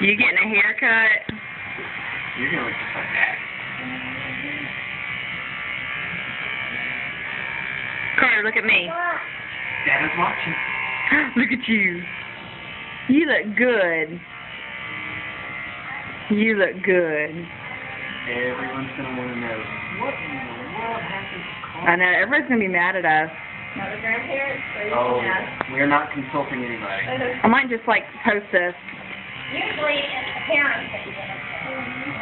You getting a haircut? You're gonna look just like that. Carter, look at me. Dad is watching. look at you. You look good. You look good. Everyone's gonna want to know what in the world happened to Carl. I know, everyone's going to be mad at us. Not the grandparents, or you Oh, can ask. we're not consulting anybody. I might just like post this, Usually it's the parents that do it.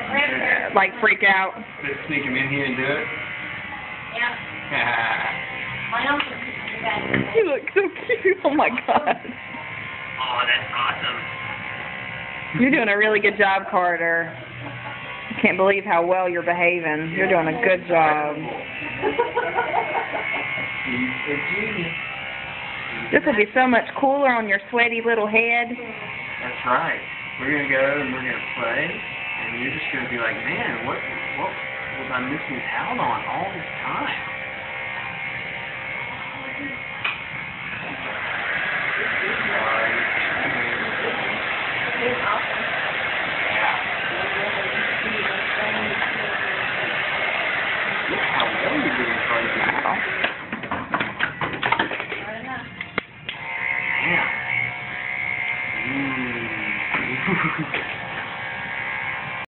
The grandparents. like freak out. Let's sneak him in here and do it. Yeah, my uncle used to that. You look so cute. Oh my god. oh, that's awesome. You're doing a really good job, Carter. I can't believe how well you're behaving. You're doing a good job. He's a genius. This will be so much cooler on your sweaty little head. That's right. We're gonna go and we're gonna play, and you're just gonna be like, man, what what was I missing out on all this time? Look how well you're doing, Cardi.